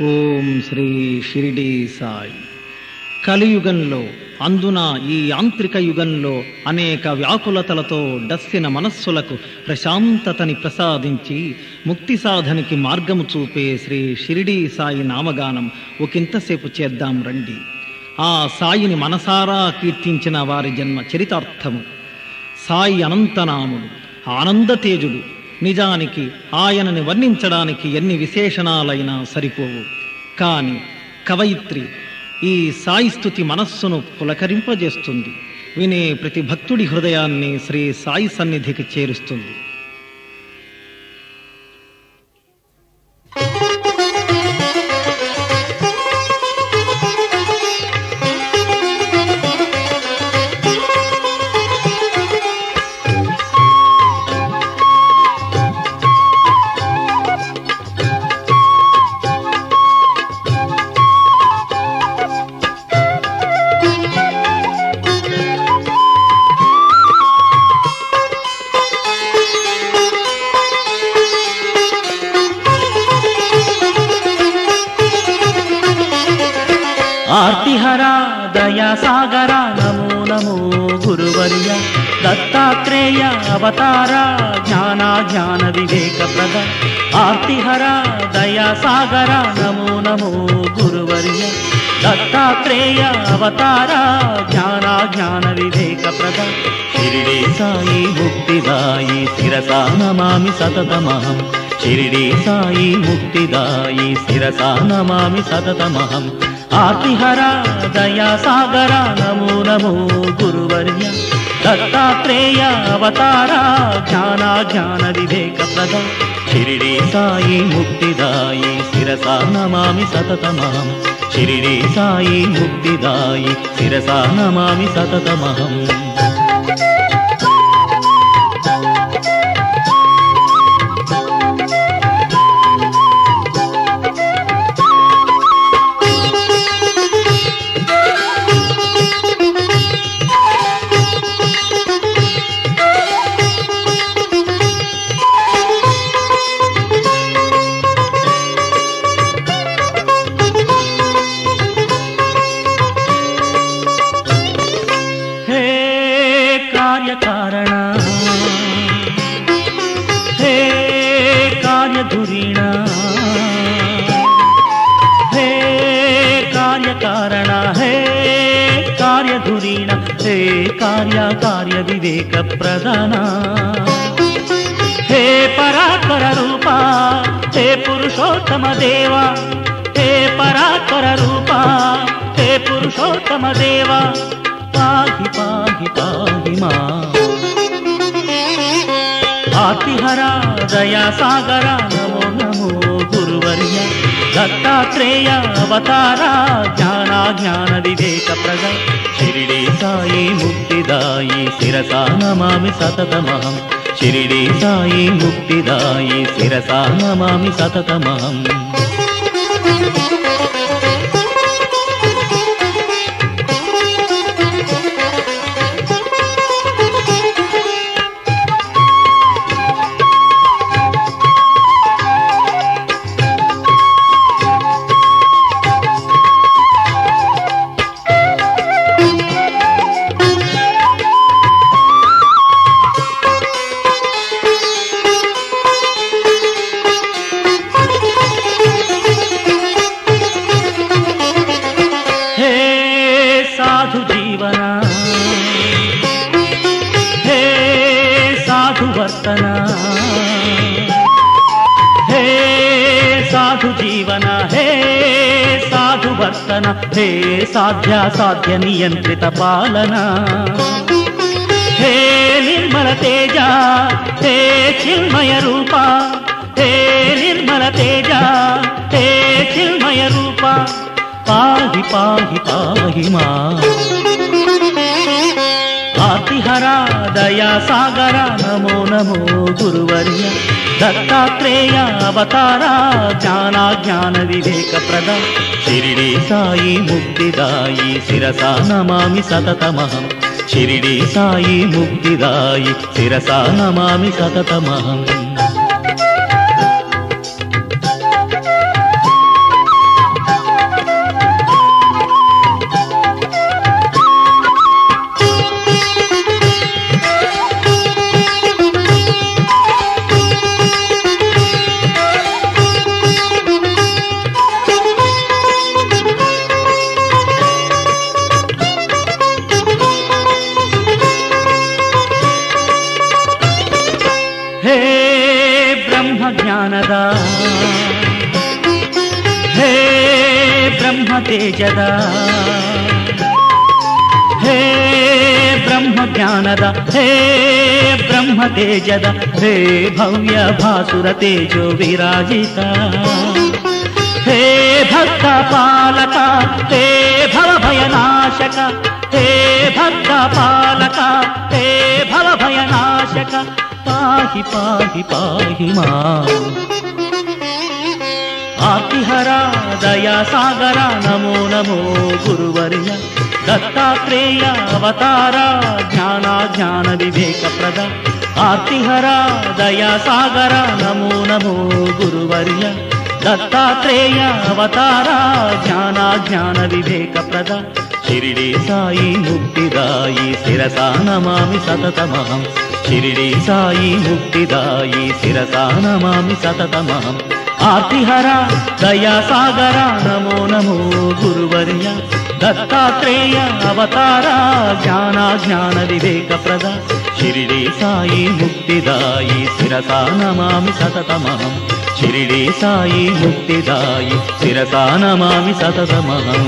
ఓం శ్రీ షిరిడి సాయి. కలియుగంలో అందున ఈ యాంత్రిక యుగంలో అనేక వ్యాకులతలతో డస్సిన మనస్సులకు ప్రశాంతతని ప్రసాదించి ముక్తి సాధనకి మార్గము చూపే శ్రీ షిరిడి సాయి నామగానం ఒకంతసేపు చేద్దాం రండి. ఆ సాయిని మనసారా కీర్తించిన వారి జన్మ చరితార్థము. సాయి అనంతనాముడు ఆనందతేజుడు నిజానికి ఆయనని వర్ణించడానికి ఎన్ని విశేషణాలైనా సరిపోవు. కాని కవయిత్రి ఈ సాయిస్థుతి మనస్సును పులకరింపజేస్తుంది. వినే ప్రతి భక్తుడి హృదయాన్ని శ్రీ సాయి సన్నిధికి చేరుస్తుంది. ఆర్తిహరా దయా సాగర నమో నమో గురువర్య. దత్తాత్రేయ అవతార జ్ఞాన జ్ఞాన వివేక ప్రద. ఆర్తిహరా దయా సాగర నమో నమో గురువర్య. దత్తాత్రేయ అవతార జ్ఞాన జ్ఞాన వివేక ప్రద. షిరిడి సాయి ముక్తిదాయి శిరసా నమామి సతతమహం. షిరిడి సాయి ముక్తిదాయి శిరసా నమామి సతతమహం. ఆర్తిహరా దయా సాగర నమో నమో గురువర్య దత్తాత్రేయ అవతార జ్ఞాన జ్ఞాన వివేక ప్రద షిరిడి సాయి ముక్తిదాయి శిరసా నమామి సతతమహం షిరిడి సాయి ముక్తిదాయి శిరసా నమామి సతతమహం కార్యకారణ హే కార్యధురీణ హే కార్య కార్య వివేక ప్రధాన హే పరాత్పర రూప హే పురుషోత్తమ దేవ హే పరాత్పర రూప హే పురుషోత్తమ దేవ పాహి పాహి పాహి మా ఆర్తిహరా దయా సాగర నమో నమో గురువర్య దత్తాత్రేయ అవతార జ్ఞాన జ్ఞాన వివేక ప్రద షిరిడి సాయి ముక్తిదాయి శిరసా నమామి సతతమహం. షిరిడి సాయి ముక్తిదాయి శిరసా నమామి సతతమహం. సాధు వర్తన హే సాధు జీవన హే సాధు వర్తన హే సాధ్య సాధ్య నియంత్రిత పాలన. హే నిర్మల తేజ హే చిన్మయ రూప హే నిర్మల తేజ హే చిన్మయ రూప. పాహి పాహి పాహి మా దయా సాగర నమో నమో గురువర్య దత్తాత్రేయ అవతార జ్ఞాన జ్ఞాన వివేక ప్రద. షిరిడి సాయి ముక్తిదాయి శిరసా నమామి సతతమహం. షిరిడి సాయి ముక్తిదాయి శిరసా నమామి సతతమహం. हे ब्रह्म तेजद हे ब्रह्म ज्ञानद हे ब्रह्म तेजद हे भव्य भासुर तेजो विराजित। हे भक्त पालक हे भवभयनाशक। हे भक्त पालक हे भवभयनाशक। పాహి పాహి పాహి మా. ఆతిహరా దయా సాగర నమో నమో గురువర్య. దత్తాత్రేయ అవతార జ్ఞాన జ్ఞాన వివేక ప్రద. ఆతిహరా దయా సాగర నమో నమో గురువర్య. దత్తాత్రేయ అవతార జ్ఞాన జ్ఞాన వివేక ప్రద. షిరిడి సాయి ముక్తిదాయి శిరసా నమామి సతతమహం షిరిడి సాయి ముక్తిదాయి శిరసా నమామి సతతమహం ఆతిహర దయా సాగర నమో నమో గురువర్య. దత్తాత్రేయ అవతార జ్ఞాన జ్ఞాన వివేక ప్రద. షిరిడి సాయి ముక్తిదాయి శిరసా నమామి సతతమహం షిరిడి సాయి ముక్తిదాయి శిరసా నమామి సతతమహం